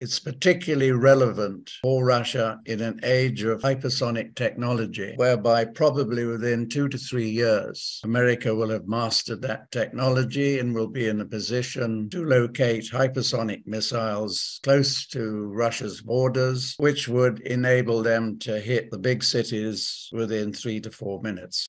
It's particularly relevant for Russia in an age of hypersonic technology, whereby probably within two to three years, America will have mastered that technology and will be in a position to locate hypersonic missiles close to Russia's borders, which would enable them to hit the big cities within three to four minutes.